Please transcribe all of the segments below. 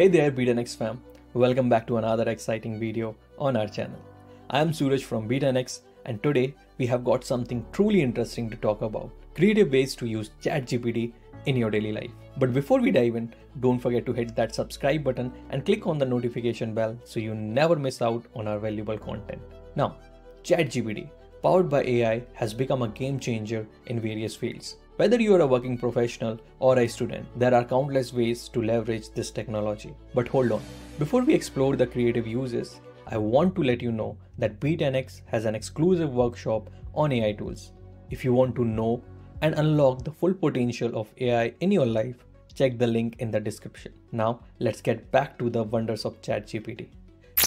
Hey there Be10x fam, welcome back to another exciting video on our channel. I am Suraj from Be10x and today we have got something truly interesting to talk about. Creative ways to use ChatGPT in your daily life. But before we dive in, don't forget to hit that subscribe button and click on the notification bell so you never miss out on our valuable content. Now, ChatGPT, powered by AI, has become a game changer in various fields. Whether you are a working professional or a student, there are countless ways to leverage this technology. But hold on, before we explore the creative uses, I want to let you know that Be10x has an exclusive workshop on AI tools. If you want to know and unlock the full potential of AI in your life, check the link in the description. Now, let's get back to the wonders of ChatGPT.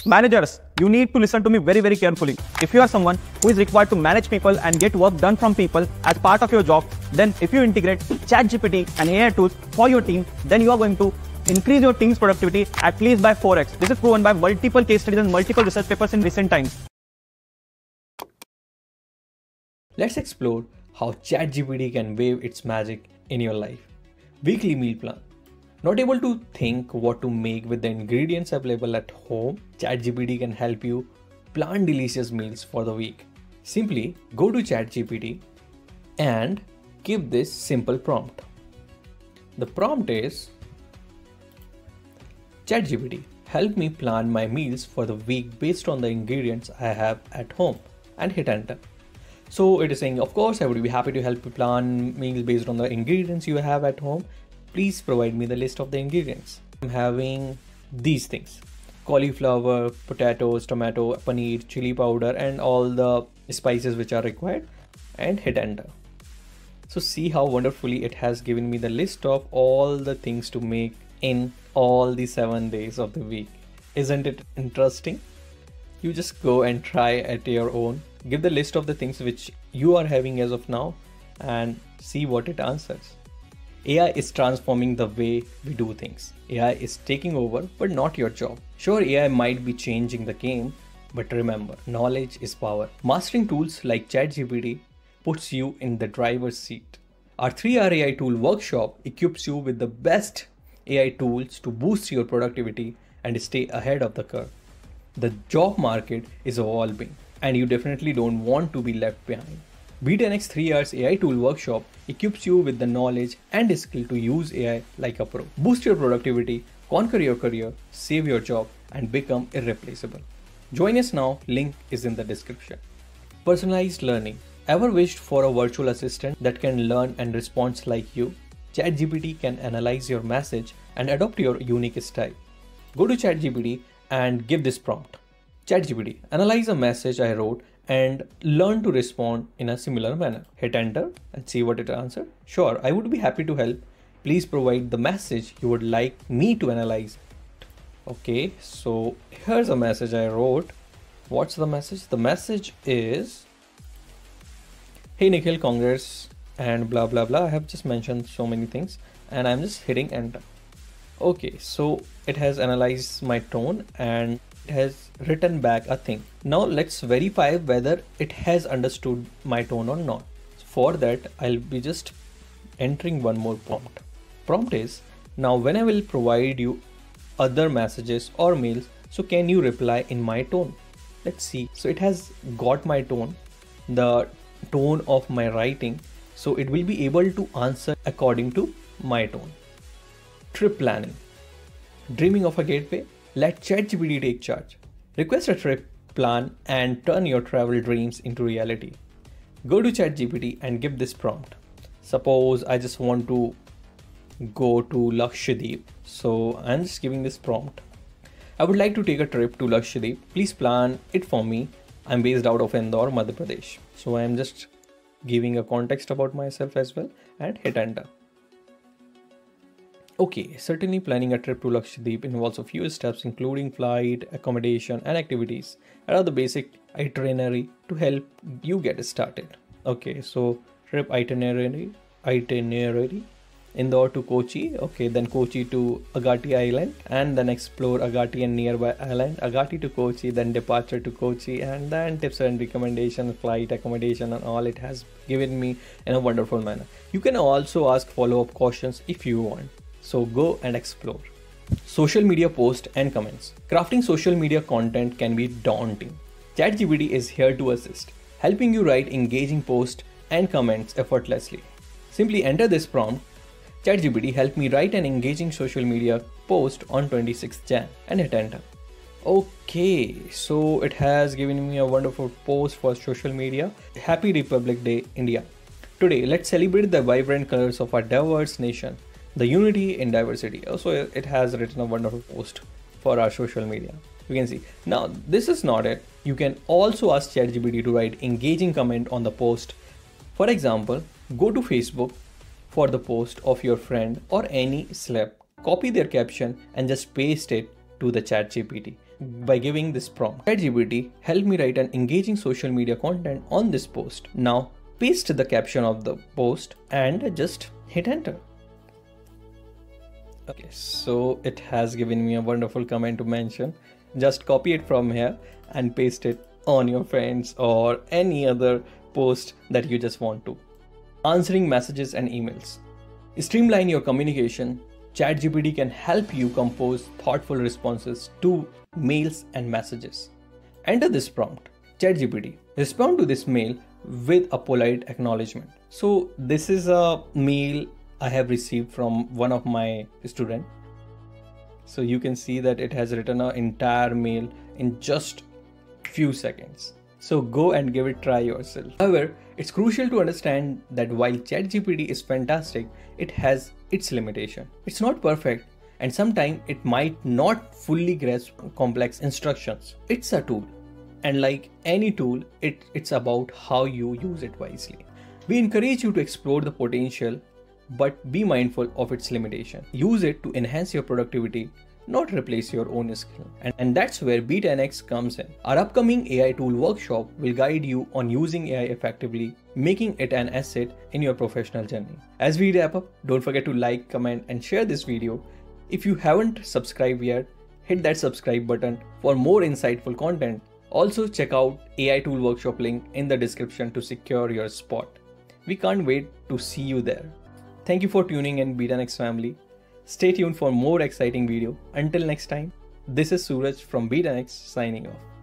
Managers, you need to listen to me very, very carefully. If you are someone who is required to manage people and get work done from people as part of your job, then if you integrate ChatGPT and AI tools for your team, then you are going to increase your team's productivity at least by 4x. This is proven by multiple case studies and multiple research papers in recent times. Let's explore how ChatGPT can wave its magic in your life. Weekly meal plan. Not able to think what to make with the ingredients available at home, ChatGPT can help you plan delicious meals for the week. Simply go to ChatGPT and give this simple prompt. The prompt is ChatGPT, help me plan my meals for the week based on the ingredients I have at home and hit enter. So it is saying, of course, I would be happy to help you plan meals based on the ingredients you have at home please provide me the list of the ingredients. I'm having these things cauliflower, potatoes, tomato, paneer, chili powder, and all the spices which are required, and hit enter. So, see how wonderfully it has given me the list of all the things to make in all the seven days of the week. Isn't it interesting? You just go and try at your own. Give the list of the things which you are having as of now and see what it answers. AI is transforming the way we do things. AI is taking over, but not your job. Sure, AI might be changing the game, but remember, knowledge is power. Mastering tools like ChatGPT puts you in the driver's seat. Our 3R AI tool workshop equips you with the best AI tools to boost your productivity and stay ahead of the curve. The job market is evolving, and you definitely don't want to be left behind. Be10x 3 Hours AI Tool Workshop equips you with the knowledge and skill to use AI like a pro. Boost your productivity, conquer your career, save your job, and become irreplaceable. Join us now, link is in the description. Personalized learning. Ever wished for a virtual assistant that can learn and respond like you? ChatGPT can analyze your message and adopt your unique style. Go to ChatGPT and give this prompt. ChatGPT, analyze a message I wrote and learn to respond in a similar manner. Hit enter and see what it answered. Sure, I would be happy to help. Please provide the message you would like me to analyze. Okay, so here's a message I wrote. What's the message? The message is Hey Nikhil, Congress, and blah blah blah. I have just mentioned so many things and I'm just hitting enter. Okay, so it has analyzed my tone and has written back a thing. Now let's verify whether it has understood my tone or not. For that, I'll be just entering one more prompt. Prompt is now when I will provide you other messages or mails, so can you reply in my tone? Let's see. So it has got my tone, the tone of my writing, so it will be able to answer according to my tone. Trip planning. Dreaming of a gateway? Let ChatGPT take charge. Request a trip plan and turn your travel dreams into reality. Go to ChatGPT and give this prompt. Suppose I just want to go to Lakshadweep. So I'm just giving this prompt. I would like to take a trip to Lakshadweep. Please plan it for me. I'm based out of Indore, Madhya Pradesh. So I'm just giving a context about myself as well and hit enter. Okay, certainly planning a trip to Lakshadweep involves a few steps including flight, accommodation and activities that are the basic itinerary to help you get started. Okay, so trip itinerary, itinerary, Indore to Kochi, okay, then Kochi to Agatti Island and then explore Agatti and nearby island, Agatti to Kochi, then departure to Kochi and then tips and recommendations, flight, accommodation and all it has given me in a wonderful manner. You can also ask follow-up questions if you want. So go and explore. Social media posts and comments. Crafting social media content can be daunting. ChatGPT is here to assist, helping you write engaging posts and comments effortlessly. Simply enter this prompt ChatGPT helped me write an engaging social media post on 26th Jan and hit enter. Okay, so it has given me a wonderful post for social media. Happy Republic Day, India. Today, let's celebrate the vibrant colors of our diverse nation, the unity in diversity. Oh, also, it has written a wonderful post for our social media. You can see. Now, this is not it. You can also ask ChatGPT to write engaging comment on the post. For example, go to Facebook for the post of your friend or any celeb. Copy their caption and just paste it to the ChatGPT by giving this prompt. ChatGPT help me write an engaging social media content on this post. Now paste the caption of the post and just hit enter. Okay, so it has given me a wonderful comment to mention. Just copy it from here and paste it on your friends or any other post that you just want to answering messages and emails. Streamline your communication. ChatGPT can help you compose thoughtful responses to mails and messages. Enter this prompt ChatGPT, respond to this mail with a polite acknowledgement. So, this is a mail I have received from one of my student. So you can see that it has written an entire mail in just few seconds. So go and give it try yourself. However, it's crucial to understand that while ChatGPT is fantastic, it has its limitation. It's not perfect and sometimes it might not fully grasp complex instructions. It's a tool. And like any tool, it, it's about how you use it wisely. We encourage you to explore the potential, but be mindful of its limitation. Use it to enhance your productivity, not replace your own skill. And, and that's where Be10x comes in. Our upcoming AI tool workshop will guide you on using AI effectively, making it an asset in your professional journey. As we wrap up, don't forget to like, comment, and share this video. If you haven't subscribed yet, hit that subscribe button for more insightful content. Also, check out AI Tool Workshop link in the description to secure your spot. We can't wait to see you there. Thank you for tuning in Be10x family. Stay tuned for more exciting video. Until next time, this is Suraj from Be10x signing off.